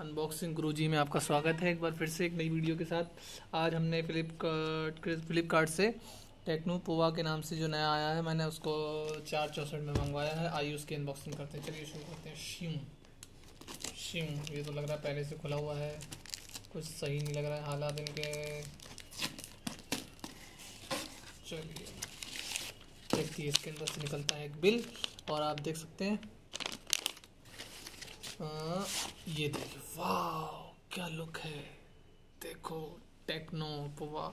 Unboxing गुरुजी में आपका स्वागत है एक बार फिर से एक नई वीडियो के साथ। आज हमने फ्लिपकार्ट फ्लिपकार्ट से टेक्नो पोवा के नाम से जो नया आया है, मैंने उसको चार चौसठ में मंगवाया है। आइए उसकी अनबॉक्सिंग करते हैं। चलिए शुरू करते हैं। शिम शिम ये तो लग रहा है पहले से खुला हुआ है। कुछ सही नहीं लग रहा है हालात इनके। चलिए देखिए इसके अंदर से निकलता है एक बिल। और आप देख सकते हैं आ, ये देखिए वाह क्या लुक है। देखो टेक्नो वाह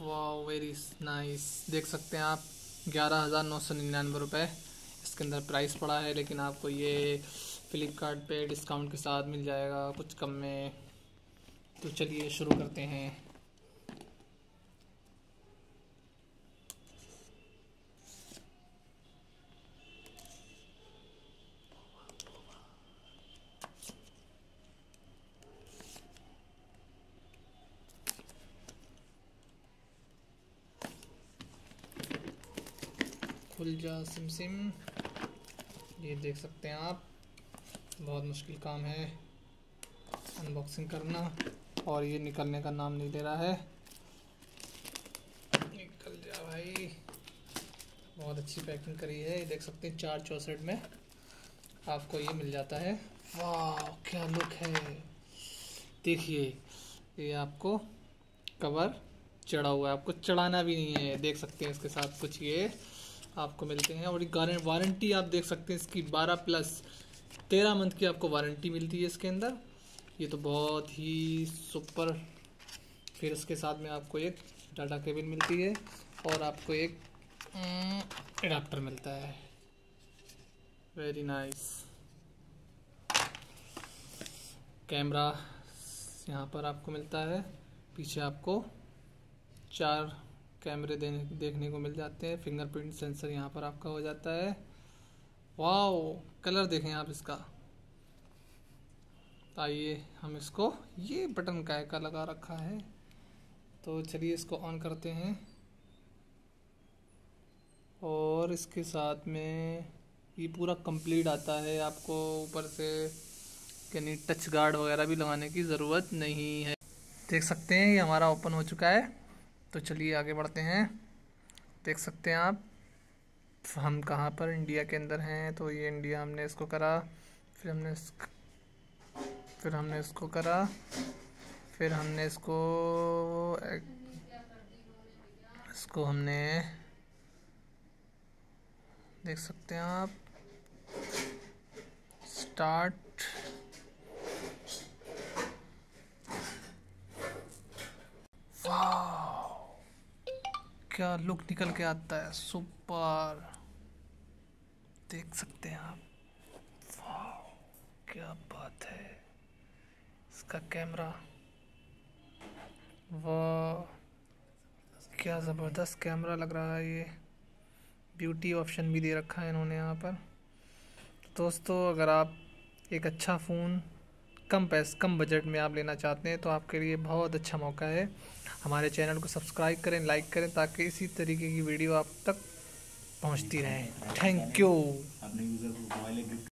वाह वेरी नाइस देख सकते हैं आप ग्यारह हज़ार नौ सौ निन्यानवे रुपये इसके अंदर प्राइस पड़ा है लेकिन आपको ये फ्लिपकार्ट पे डिस्काउंट के साथ मिल जाएगा कुछ कम में। तो चलिए शुरू करते हैं। खुल जा सिम सिम ये देख सकते हैं आप। बहुत मुश्किल काम है अनबॉक्सिंग करना। और ये निकलने का नाम नहीं ले रहा है। निकल जा भाई। बहुत अच्छी पैकिंग करी है। ये देख सकते हैं चार चौसठ में आपको ये मिल जाता है। वाह, क्या लुक है। देखिए, ये आपको कवर चढ़ा हुआ है। आपको चढ़ाना भी नहीं है। देख सकते हैं इसके साथ कुछ ये। आपको मिलते हैं और वारंटी आप देख सकते हैं इसकी 12 प्लस 13 मंथ की आपको वारंटी मिलती है इसके अंदर। ये तो बहुत ही सुपर। फिर इसके साथ में आपको एक डाटा केबल मिलती है और आपको एक एडाप्टर मिलता है। वेरी नाइस कैमरा यहाँ पर आपको मिलता है। पीछे आपको चार कैमरे देने, देखने को मिल जाते हैं। फिंगरप्रिंट सेंसर यहाँ पर आपका हो जाता है। वाओ, कलर देखें आप इसका। आइए हम इसको, ये बटन काय का लगा रखा है। तो चलिए इसको ऑन करते हैं। और इसके साथ में ये पूरा कंप्लीट आता है। आपको ऊपर से यानी टच गार्ड वगैरह भी लगाने की ज़रूरत नहीं है। देख सकते हैं, ये हमारा ओपन हो चुका है। तो चलिए आगे बढ़ते हैं। देख सकते हैं आप, हम कहाँ पर इंडिया के अंदर हैं तो ये इंडिया हमने इसको करा, फिर हमने इस फिर हमने इसको करा, फिर हमने इसको इसको हमने देख सकते हैं आप, स्टार्ट क्या लुक निकल के आता है? सुपर। देख सकते हैं आप। वाह क्या बात है। इसका कैमरा। वाह क्या ज़बरदस्त कैमरा लग रहा है ये। ब्यूटी ऑप्शन भी दे रखा है इन्होंने यहाँ पर। दोस्तों, अगर आप एक अच्छा फ़ोन कम पैस, कम बजट में आप लेना चाहते हैं तो आपके लिए बहुत अच्छा मौका है। हमारे चैनल को सब्सक्राइब करें, लाइक करें, ताकि इसी तरीके की वीडियो आप तक पहुँचती रहे। Thank you